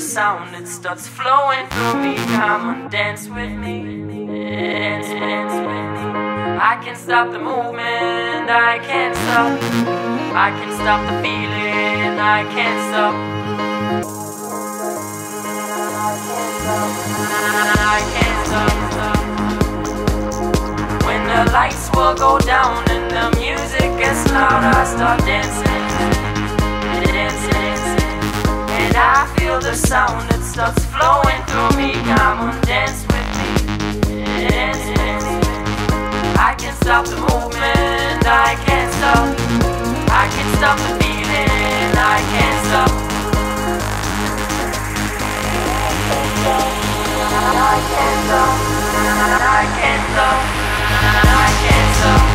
sound, it starts flowing through me. Come on, dance with me, dance, dance with me. I can't stop the movement, I can't stop. I can't stop the feeling, I can't stop. I can't stop. When the lights will go down and the music gets loud, I start dancing, dancing. And I feel the sound, that starts flowing through me. Come on, dance with me, dance, dance. I can't stop the movement, I can't stop. I can't stop the feeling, I can't stop. I can't stop. I can't stop. I can't stop.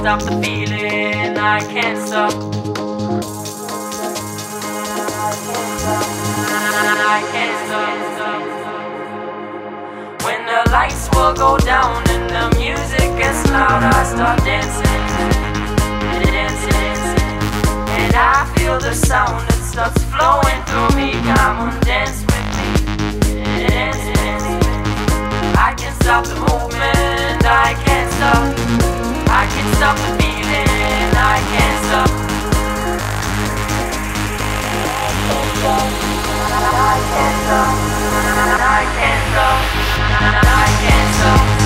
Stop the feeling, I can't stop. I can't stop. When the lights will go down and the music gets loud, I start dancing. And I feel the sound, it starts flowing through me. Come on, dance with me, dance, dance. I can't stop the movement, I can't stop. I can't stop the feeling, I can't stop. I can't stop. I can't stop. I can't stop.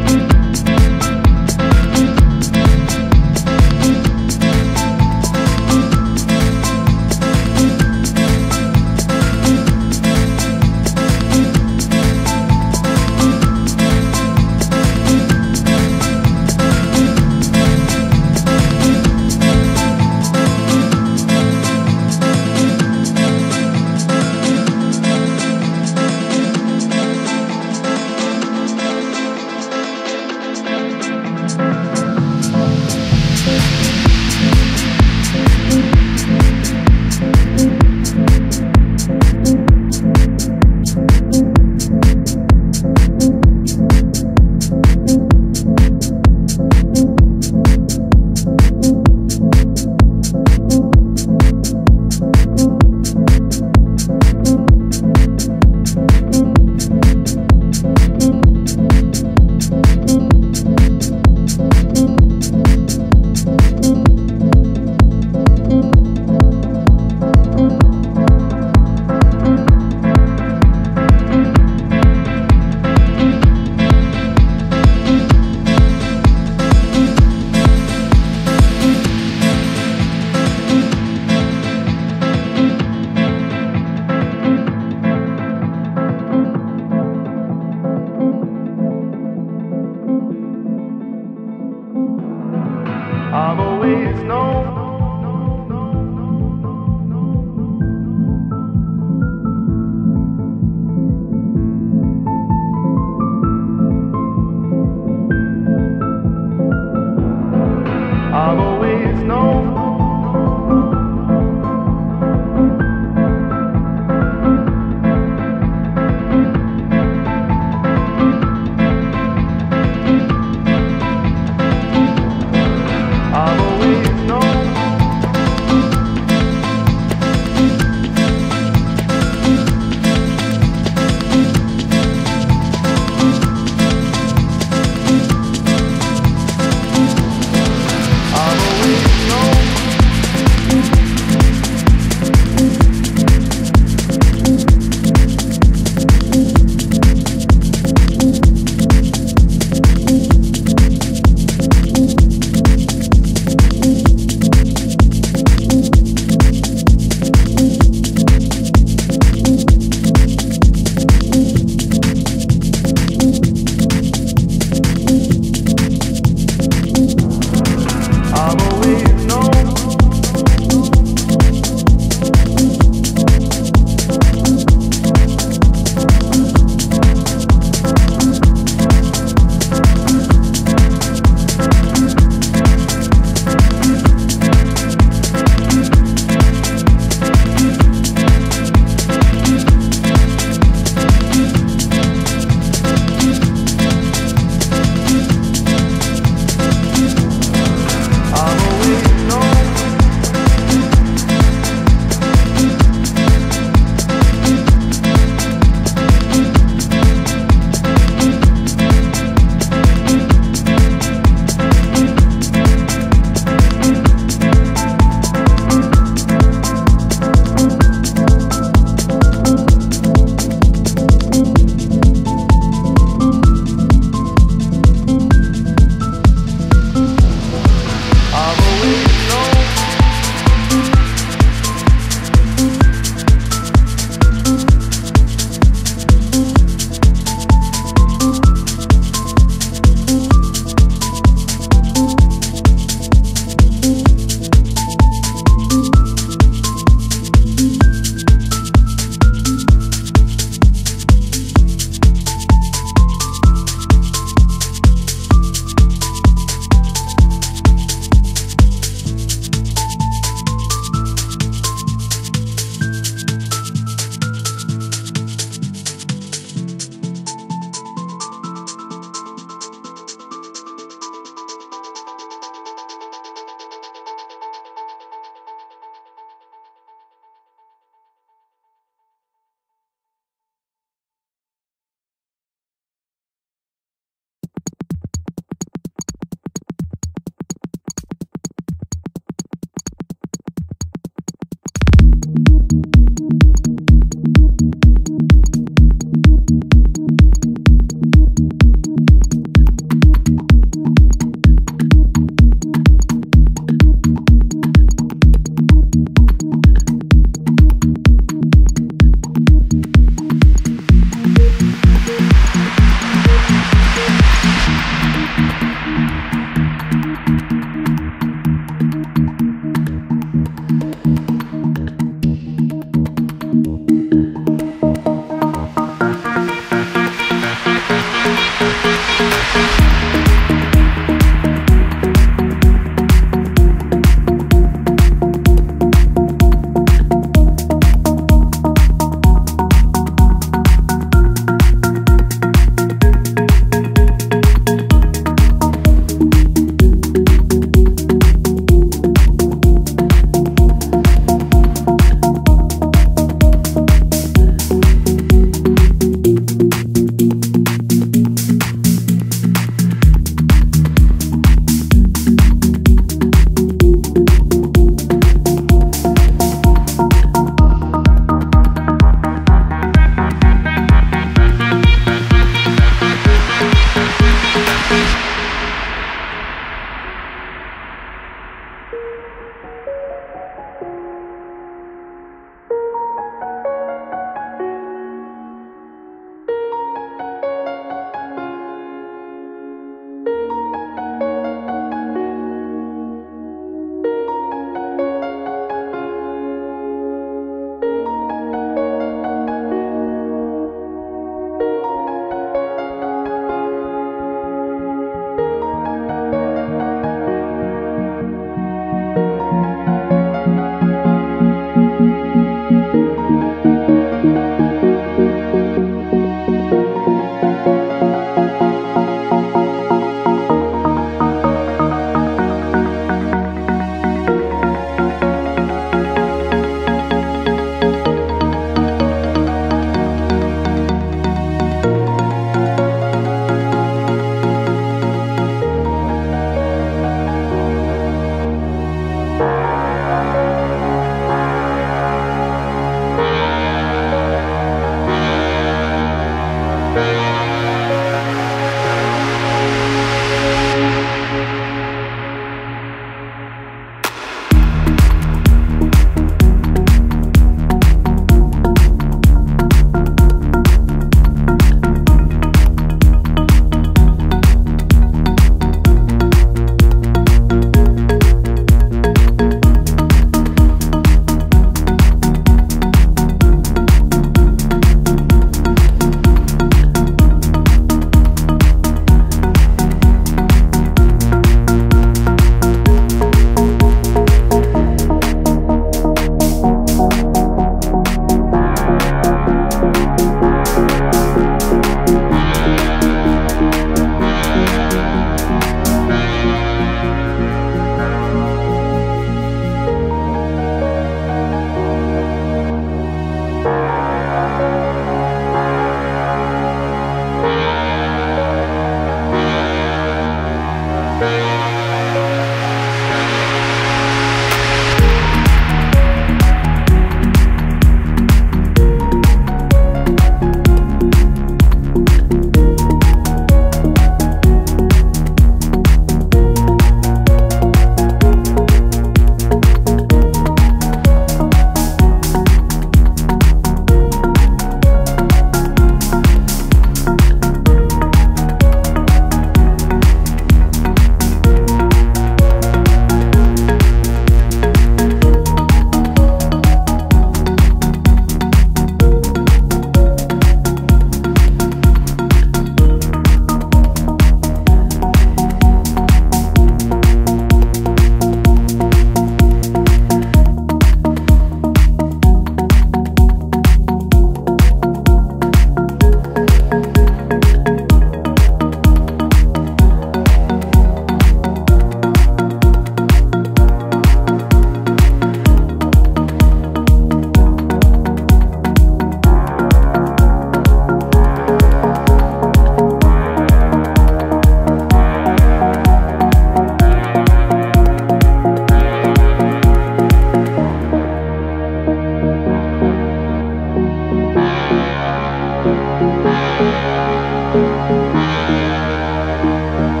Música